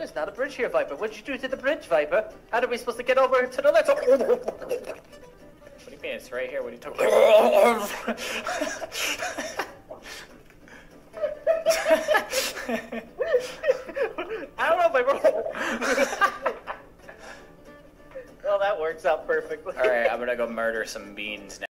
There's not a bridge here, Viper. What'd you do to the bridge, Viper? How are we supposed to get over to the left? What do you mean? It's right here. What are you talking about? I don't know, Viper. well, that works out perfectly. All right, I'm gonna go murder some beans now.